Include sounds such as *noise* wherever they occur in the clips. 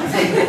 Sim. *laughs*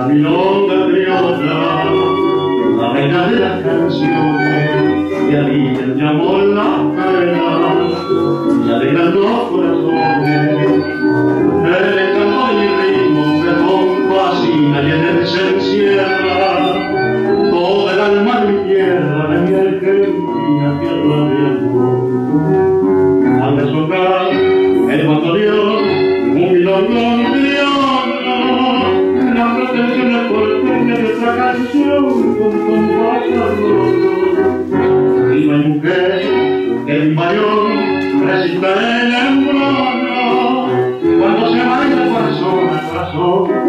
la milonga criolla, la reina de las canciones, que alivian de amor la pena y alegran los corazones. El canto y el ritmo que con fascina y en él se encierra todo el alma mi tierra, de mi Argentina, tierra de amor. está el amor cuando se baila corazón a corazón.